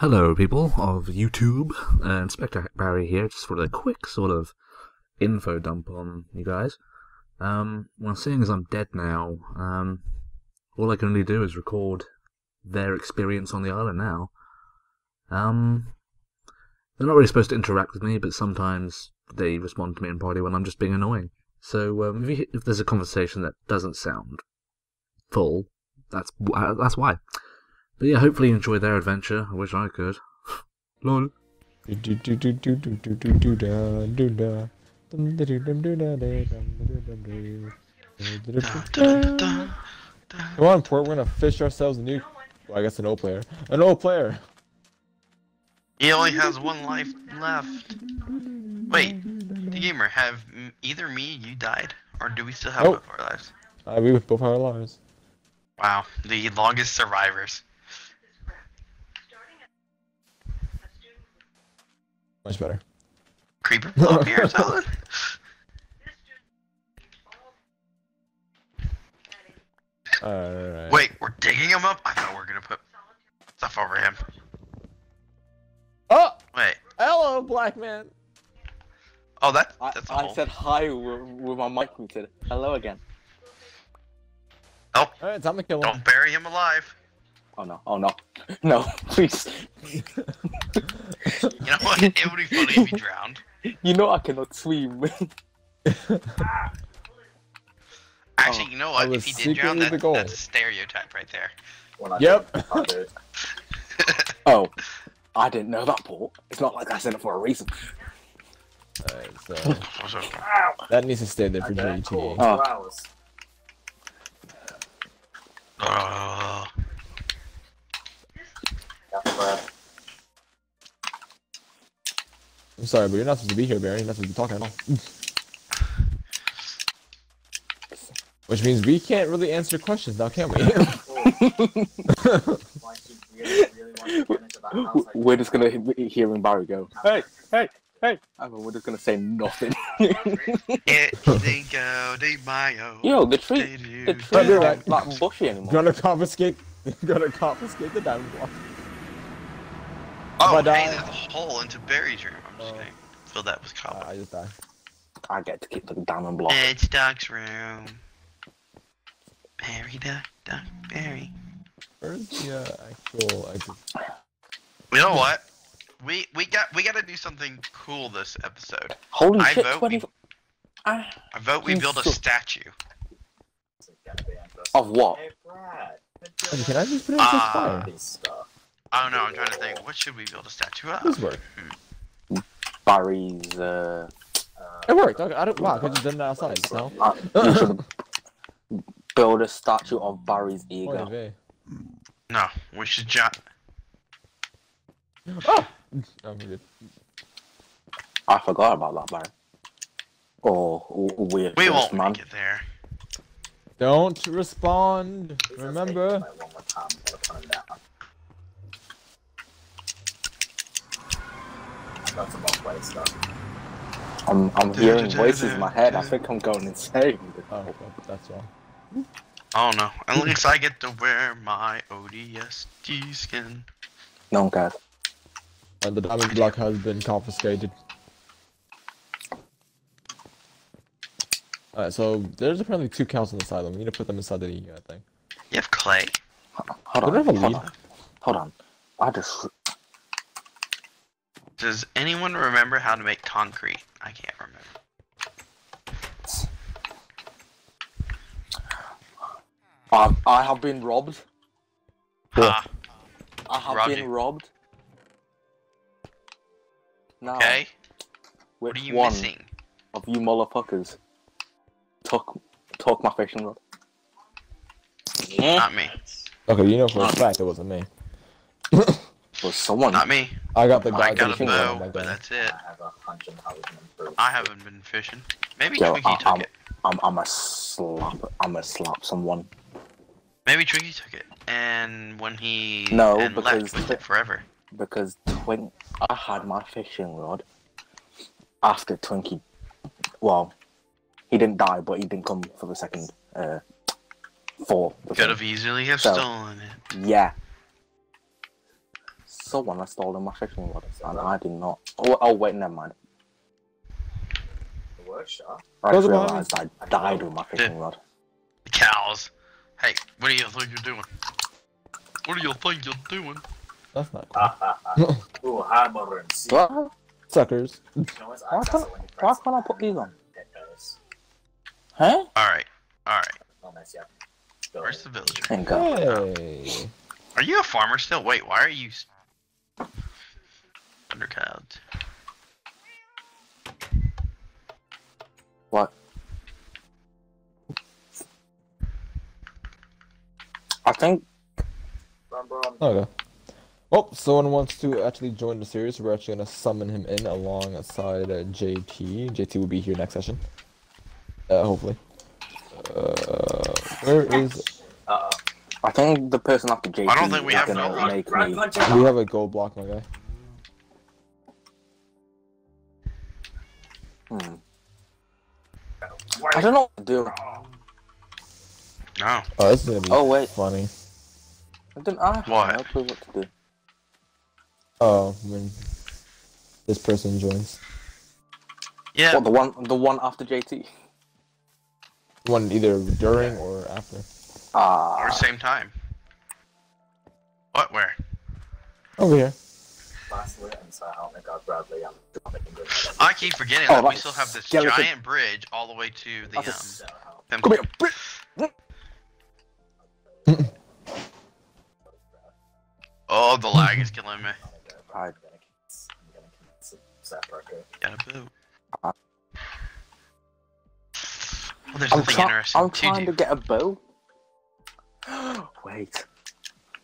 Hello, people of YouTube. Uh, Inspector Barry here, just for a quick sort of info dump on you guys. Um, well, seeing as I'm dead now, um, all I can really do is record their experience on the island now. Um, they're not really supposed to interact with me, but sometimes they respond to me in party when I'm just being annoying. So um, if, you, if there's a conversation that doesn't sound full, that's uh, that's why. But yeah, hopefully you enjoy their adventure. I wish I could. Lol. Come on, Port, we're gonna fish ourselves a new, well, I guess an old player. An old player! He only has one life left. Wait, the gamer, have either me and you died? Or do we still have Nope. both our lives? Uh, we both have our lives. Wow, the longest survivors. Much better. Creeper blow up here, Salad? Alright. Wait, we're digging him up? I thought we were gonna put stuff over him. Oh! Wait. Hello, black man! Oh, that, I, that's a I hole. said hi with, with my mic muted. Hello again. Oh, Alright, time to kill him. don't bury him alive. Oh no, oh no. No, please. You know what? It would be funny if he drowned. You know I cannot swim. Actually, you know what? If he did drown, the that, goal. that's a stereotype right there. Yep. oh, I didn't know that part. It's not like I said it for a reason. Alright, so that needs to stay there for GTA. Oh. Uh, I'm sorry, but you're not supposed to be here, Barry. You're not supposed to be talking at all. Which means we can't really answer questions now, can we? We're just gonna hear hearing Barry go. Hey, hey, hey. And we're just gonna say nothing. it Cinco de Mayo. Yo, the tree, the tree you're isn't right. not bushy anymore. gonna confiscate. Gonna confiscate the diamond block. Oh, If I hey, die- there's a hole into Barry's room. I'm just Oh. gonna fill that with Uh. I just died. I get to keep the diamond block. It's Duck's room. Barry Duck, Duck, Barry. Where's the uh, actual exit? You know what? We we got we got to do something cool this episode. Holy I shit, vote 20 we- I vote we You build a statue. of what? Okay, can I just put it in Uh, fire? I don't know. I'm trying to think. What should we build a statue of? This of? work. Barry's, uh, It worked. Okay, I don't. Wow, I could just done it outside. No. uh build a statue of Barry's ego. No, we should jot. vey. Oh! Oh. I forgot about that, Barry. Oh, w- weird We won't man. make it there. Don't respond. Remember. I'm, I'm hearing voices in my head. I think I'm going insane. Oh, well, that's all. I don't know. At least I get to wear my ODST skin. No, God. And the diamond block has been confiscated. Alright, so there's apparently two counts on the side. We need to put them inside the thing. You have clay. Hold on, have a hold on, hold on. I just Does anyone remember how to make concrete? I can't remember. I, I have been robbed. Ah, I have Robbed been you. robbed. Now, okay. What are you one missing? of you motherfuckers Talk, took my fishing rod? Not me. Okay, you know for a fact it wasn't me. Was someone? Not me. I got the I guy got a fishing bow, but then. that's it. I haven't been fishing. Maybe Yo, Twinkie I- took I'm- it. I'm I'm a slap. I'm a slap someone. Maybe Twinkie took it. And when he No, and left because- with it forever. because Twink, I had my fishing rod after Twinkie. Well, he didn't die, but he didn't come for the second. Uh, for the Could thing. have easily have So- stolen it. Yeah. Someone has stolen my fishing rod, and I did not. Oh, oh wait, never mind. The workshop. I Those just are behind realised I died with my fishing rod. Cows. Hey, what do you think you're doing? What do you think you're doing? That's not cool. Ooh, hi, mother and see. What? Suckers. You know Why can't, it when you why can't I put these on? It does. Huh? Alright, alright. I'll mess you up. Where's the ahead. villager? Thank God. Hey. Are you a farmer still? Wait, why are you. S- Underclouds. What? I think Run, run. Okay. Well, someone wants to actually join the series. We're actually gonna summon him in alongside uh, JT. JT will be here next session. Uh, hopefully. Uh, where is? Uh-oh. I think the person after JT I don't think we is have gonna no- make Run, me. punch We have a gold block, my guy. Hmm. I don't know what to do. No. Oh, this is gonna be Oh wait, funny. I don't. I have What? no clue what to do. Oh, when this person joins. Yeah. What the one? The one after JT? One either during or after. Ah. Or same time. What? Where? Over here. Lastly, and so help me God, Bradley. I'm dropping into it. I keep forgetting Oh, that we still have this Skeleton. giant bridge all the way to the um. That's a- So Come here. Brit- Oh, the lag is killing me. I'm gonna keep- I'm gonna keep separate. Gotta boot. Uh, Well, there's I'm, nothing interesting I'm trying do. to get a bow. Wait.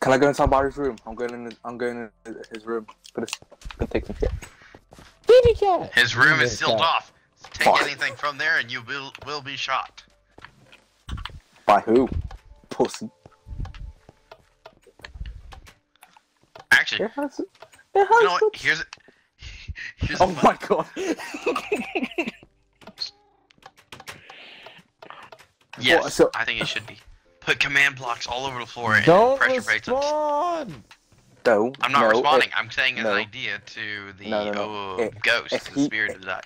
Can I go inside Barry's room? I'm going in. His, I'm going in his room. Gonna, gonna take some shit. Kitty cat. His room is sealed off. Take Fuck. anything from there and you will will be shot. By who? Pussy. Actually, It has. It has. you know what? Here's here's Oh my god. Yes, What, so- I think it should be. Put command blocks all over the floor and Don't pressure plates. on- respond. no. I'm not no, responding. If, I'm saying no. an idea to the No, no, no. oh, If- ghost, if the he- spirit of the duck.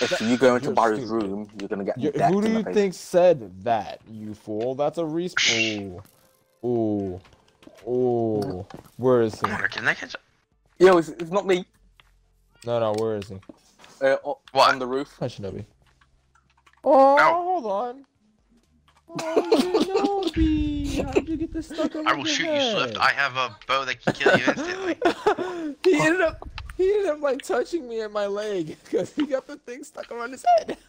if you go into Barry's room, you're gonna get You- decked who do you think said that, you fool? That's a respawn. Ooh. Ooh. Ooh. Where is he? I can they catch? Yo, it's, it's not me. No, no, where is he? Uh, o- What? On the roof. Hi, Shinobi. Oh, Ow. hold on. Oh, Shinobi! How'd you get this stuck on I will shoot you, Swift. I have a bow that can kill you instantly. he ended up, he ended up like touching me at my leg because he got the thing stuck around his head.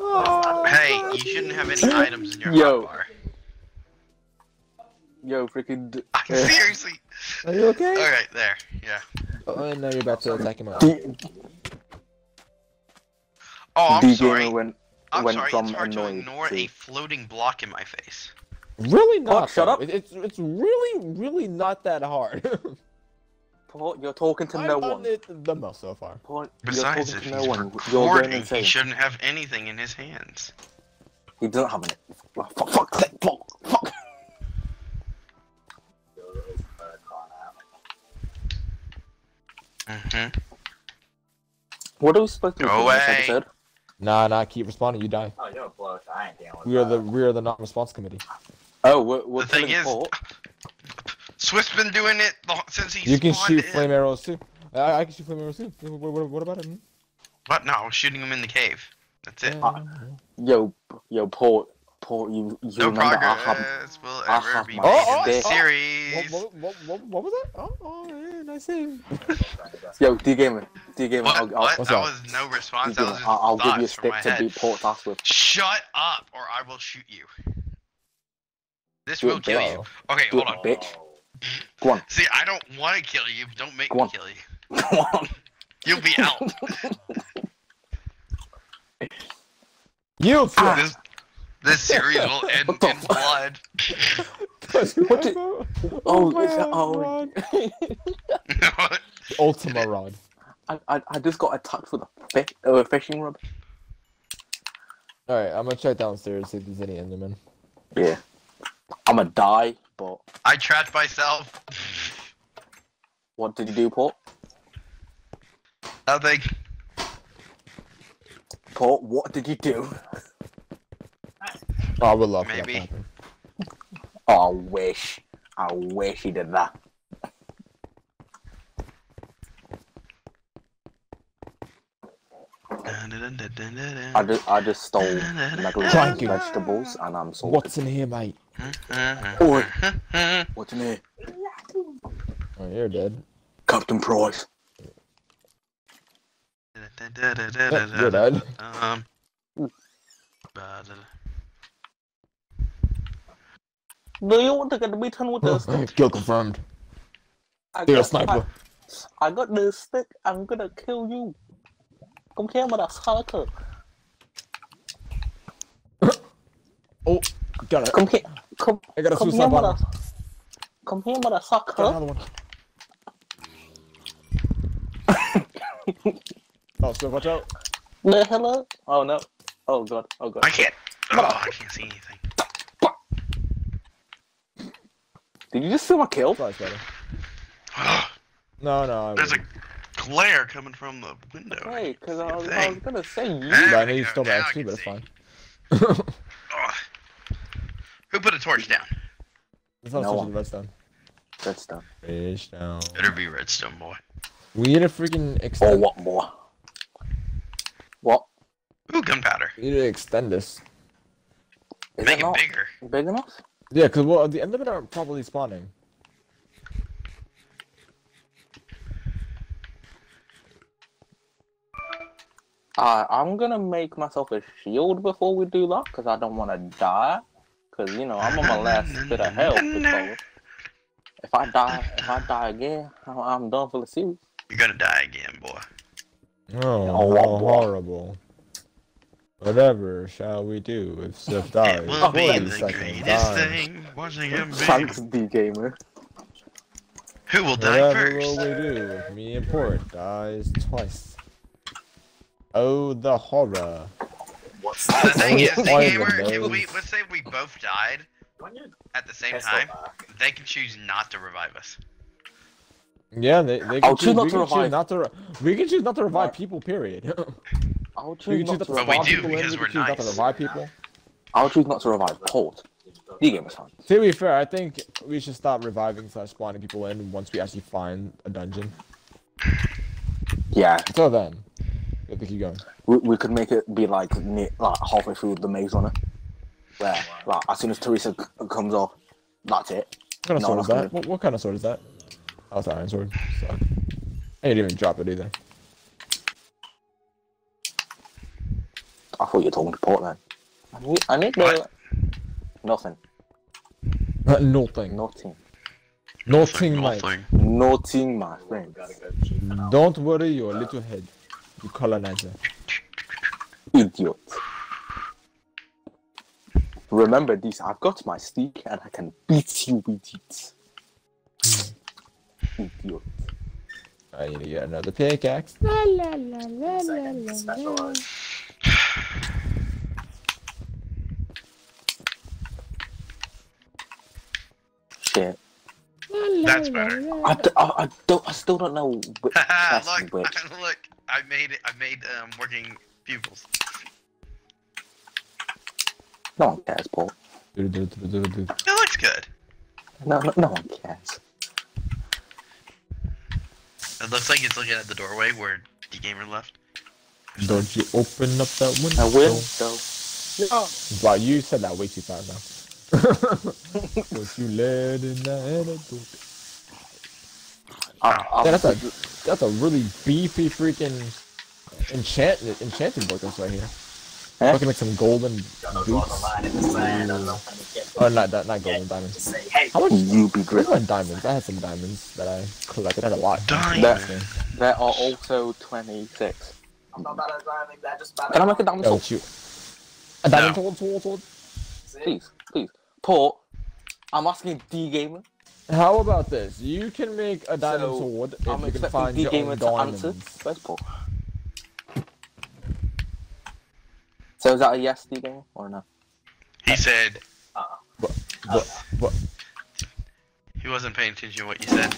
Oh, Hey, you shouldn't have any items in your Yo. hotbar. Yo, freaking. d- I'm uh, seriously. Are you okay? Alright, there. Yeah. Oh, and now you're about to attack him. D- Oh, I'm D sorry. Went. I'm went sorry. from It's hard to ignore to- a floating block in my face. Really not. What? Shut up. It's it's really really not that hard. Paul, you're talking to I've no done one. it the most so far. Paul, you're Besides, talking if to no he's one. You're recording, he shouldn't have anything in his hands. He doesn't have any. Oh, fuck, fuck, fuck, fuck, fuck. Mm-hmm. What are we supposed to do Go in this away. episode? Nah, nah. Keep responding. You die. Oh, you're a bloke. I ain't dealing with We are the we are the non-response committee. Oh, we're, we're The thing is- Paul. Swift's been doing it since he You can shoot in. flame arrows too. I, I can shoot flame arrows too. What, what, what about it? hmm? What? No, I was shooting him in the cave. That's it. Yeah. Yo, yo, Paul, Paul, you, you no remember I have, progress will ever have be my made Oh, in this stick. series. What, what, what, what was that? Oh, oh yeah, nice save. yo, D Gamer, D Gamer, What? I'll, I'll, what? What's That up? was no response. That was just I'll, I'll give you a stick to beat Paul's ass with. Shut up, or I will shoot you. This will kill you. Okay, Do hold it, on. bitch. Go on, See, I don't want to kill you. Don't make me kill you. go on. You'll be out. you. Ah. this this series will end in fuck? blood. What did- Oh, it's, oh, Ultima rod. I, I, I just got attacked with a fish, uh, fishing rod. All right, I'm gonna check downstairs see if there's any Enderman. Yeah. I'm gonna die, but I trapped myself. What did you do, Port? Nothing. Port, what did you do? I would love for that to Maybe. happen. Oh, I wish. I wish he did that. I just, I just stole Thank you. vegetables and I'm sold. What's in here, mate? Oi. What's in here? Oh, you're dead. Captain Price. You're dead. Um. Do you want to get beaten with a stick? Kill confirmed. I You're a got, sniper. I, I got the stick. I'm gonna kill you. Come here, motherfucker. Oh, got it. Come here. Come, I got a come suicide here, bomber. mother. Come here, Got motherfucker. another one. oh, so watch out. The hell? Oh no. Oh god. Oh god. I can't. Oh, I can't see anything. Did you just see my kill? Sorry, Spider. No, no. I There's a wouldn't. Glare coming from the window. Hey, cause I was, I was gonna say you. There Yeah, I we know you go, stole my now I XP, but it's fine. Ugh. Who put a torch down? It's not No such one. a redstone. Redstone. Better be redstone boy. We need a freaking Or extend. what more? What? Ooh, gunpowder. We need to extend this. Is Make it it not bigger. big enough? Yeah, because well, the end of it aren't probably spawning. Uh, I'm gonna make myself a shield before we do that, cause I don't want to die. Cause you know I'm on my last bit of health. So if I die, if I die again, I'm- I'm done for the series. You're gonna die again, boy. Oh, Oh, how wow. horrible. Whatever shall we do if Sif dies? It will be the greatest time. thing watching him be. Thanks, D gamer. Who will die first? Whatever first? will we do if me and Port dies twice? Oh, the horror. What's The that? thing is, the gamer, Windows. if we, let's say we both died at the same time, back. they can choose not to revive us. Yeah, they, they can choose, choose not to can revive. choose not to. Re- we can choose not to revive people. Period. I'll we choose can choose not not to to But we do, people because We we're can choose not to revive people. I'll choose not to revive Port. D gamer's fine. To be fair, I think we should stop reviving slash spawning people in once we actually find a dungeon. Yeah, Until then, we have to keep going. we, we could make it be like near, like halfway through the maze runner, where like as soon as Teresa c- comes off, that's it. What kind of No, sword is that? What, what kind of sword is that? Oh, it's an iron sword. So. I didn't even drop it either. I thought you were talking to Portland. I need, I need the What? Uh, nothing, Nothing. nothing, Nothing, mate. Nothing. nothing, my friend. gotta go cheap enough. Don't worry your little head. You colonizer. Idiot. Remember this, I've got my stick and I can beat you with it. Hmm. Idiot. I need to get another pickaxe. La la la Second, specialized. Shit. That's better. I, d- I, I don't, I still don't know which chest is look, which. look, I made. I made um working pupils. No one cares, Paul. It looks good. No, no, no one cares. It looks like it's looking at the doorway where the gamer left. Don't you open up that window? I will, though. Wow, you said that way too fast now. Don't you let in the antidote. I, I, Yeah, that's a that's a really beefy freaking enchanted enchanted book that's right here. Huh? Looking like some golden Got no draw the boots. line in the sand. I'm not gonna get Oh, not that, not golden diamonds. Say, hey, How much? you be great. my diamonds? I had some diamonds that I collected. I had a lot. Diamond. There are also 26. I'm not bad at driving. That just bad. Can I make a diamond sword? Oh, sword? shoot. A diamond No. sword, sword, sword. Please, please. Paul, I'm asking D Gamer. How about this? You can make a diamond So, sword if I'm you can find D your Gamer own to answer. diamonds. Where's Paul? So is that a yes, D Gamer, or no? He said ah. But, but, he wasn't paying attention to what you said.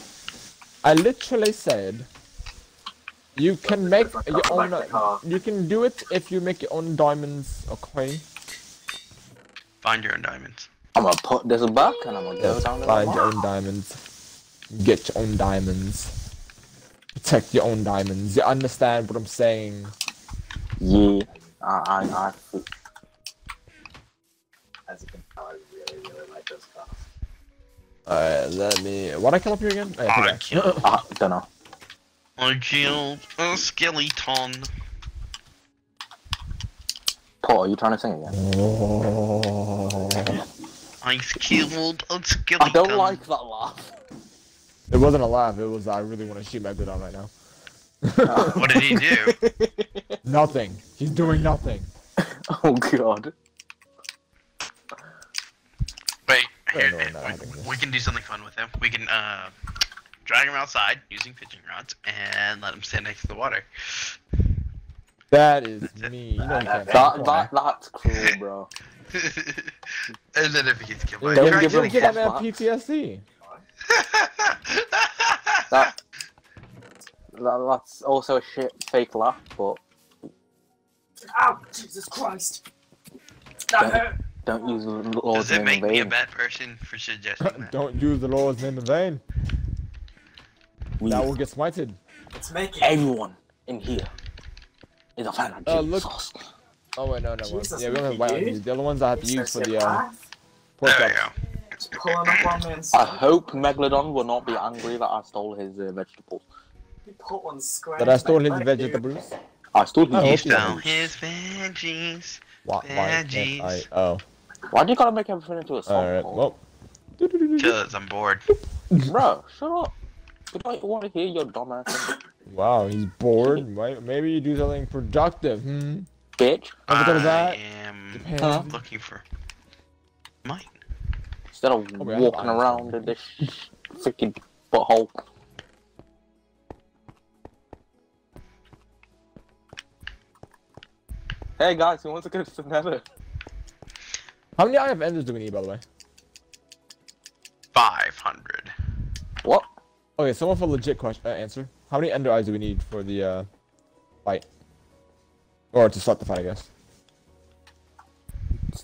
I literally said you can make your own. car. You can do it if you make your own diamonds. Okay. Find your own diamonds. I'm gonna put this back and I'm gonna go Yes, down the find your own diamonds. Get your own diamonds. Protect your own diamonds. You understand what I'm saying? Yeah. I, I, I, As you can tell, I really, really like those cars. Alright, let me. Why'd I come up here again? Oh, yeah, I pickaxe. killed, ah, I don't know. I killed a skeleton. Paul, are you trying to sing again? Oh. I killed a skeleton. I don't like that laugh. It wasn't a laugh. It was I really want to shoot Megalodon right now. What did he do? Nothing. He's doing nothing. oh god. Wait, here, no, here, we- we can do something fun with him. We can uh, drag him outside using fishing rods and let him stand next to the water. That is me. You know can't. That, that, that's cruel, bro. and then if he gets killed by Don't a give You're dragon, gonna him get that man. PTSD. That, that that's also a shit fake laugh, but Ow! Jesus Christ! That Don't- hurt! don't use the Lord's Does it name make in me a vain. bad person for suggesting that? Don't use the Lord's name in vain. We, That will get smited. It's making everyone in here is a fan of Uh, look- Jesus. Oh wait, no, no. well, Jesus, yeah, we don't have Mickey, white dude. ones. The other ones I have to use for the uh, pork chops. pulling up on me I hope Megalodon will not be angry that I stole his uh, vegetables. You put one square. That I stole his my vegetables. I stole his I He hope vegetables. you stole don't. his veggies. Why? Why can't Veggies. I? Oh. Why do you gotta make everything into a song? All right. Well. Cause I'm bored. Bro, shut up. We don't want to hear your dumb ass Wow, he's bored. Maybe you do something productive. Hmm. Bitch. Ever thought of I that? am Japan. Huh? looking for mine. Instead of Oh, walking around in this freaking butthole. Hey guys, who wants to go to the nether? How many Eye of Enders do we need, by the way? Five hundred. What? Okay, someone for legit question uh, answer. How many Ender Eyes do we need for the uh, fight? Or to start the fight, I guess.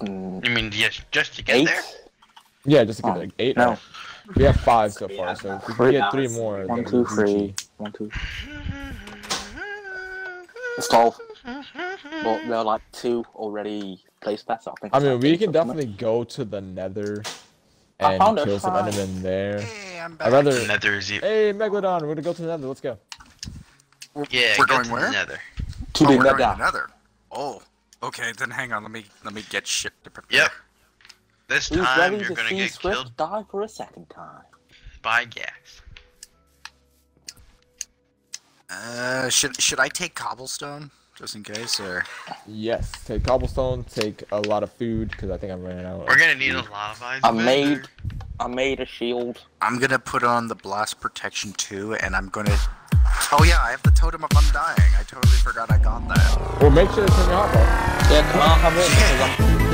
You mean just just to get Eight? there? Yeah, just to get Oh, like eight. no. We have five so Yeah, far, so if we three can get three more, One, then two, we're three. Gucci. One, two. It's twelve. Well, there are like two already placed there, so I think. I mean, like we can or something. definitely go to the Nether I and found kill some shrine. Endermen there. Hey, I'm back. I'd rather. Nether's e- Hey, Megalodon, we're gonna go to the Nether. Let's go. yeah. We're go going to where? The nether. To oh, the we're going nether. to Nether. Oh, okay. Then hang on. Let me let me get shit to prepare. Yep. This Who's time ready you're to gonna see get Swift killed die for a second time? by gas. Uh, should should I take cobblestone just in case, or Yes, take cobblestone, take a lot of food, because I think I'm running out. We're of gonna need a lot of eyes. I of made. I made a shield. I'm gonna put on the blast protection too, and I'm gonna. Oh yeah, I have the totem of undying. I totally forgot I got that. Well, make sure to turn your hot bar. Yeah, come on, come it? Because I'm